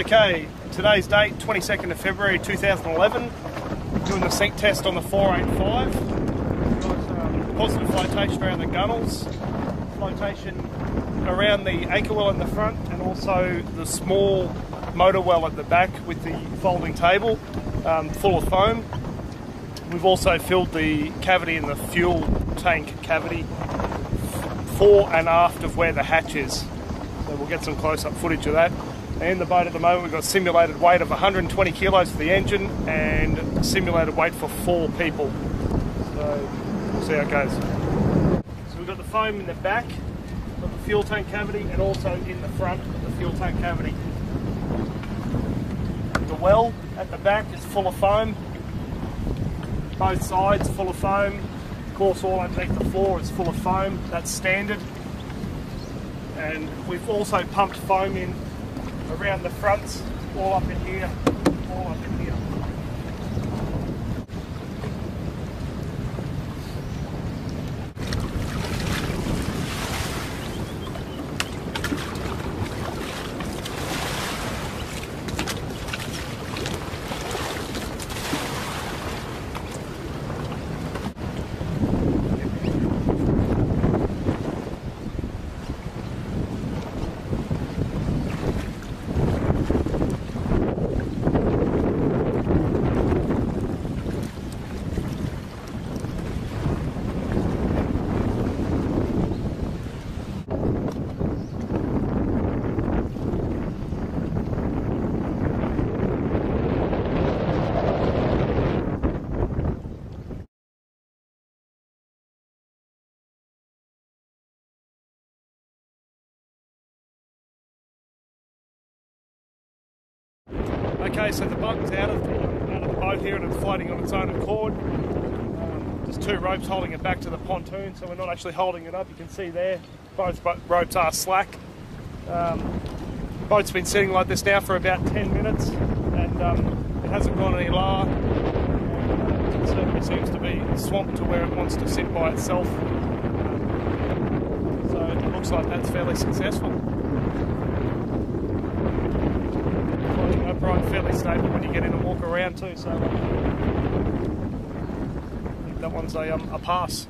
Okay, today's date, 22nd of February 2011. Doing the sink test on the 485. Got um, positive flotation around the gunnels, flotation around the anchor well in the front, and also the small motor well at the back with the folding table um, full of foam. We've also filled the cavity in the fuel tank cavity fore and aft of where the hatch is. So we'll get some close-up footage of that. And the boat at the moment we've got simulated weight of 120 kilos for the engine and simulated weight for four people. So we'll see how it goes. So we've got the foam in the back of the fuel tank cavity and also in the front of the fuel tank cavity. The well at the back is full of foam. Both sides full of foam. Of course all underneath the floor is full of foam. That's standard. And we've also pumped foam in around the fronts, all up in here, all up in here. Okay, so the bug's out of, the, out of the boat here and it's floating on its own accord. Um, there's two ropes holding it back to the pontoon, so we're not actually holding it up. You can see there, both ropes are slack. Um, boat's been sitting like this now for about 10 minutes and um, it hasn't gone any lower. It certainly seems to be swamped to where it wants to sit by itself. So it looks like that's fairly successful. Fairly stable when you get in and walk around too. So that one's a, um, a pass.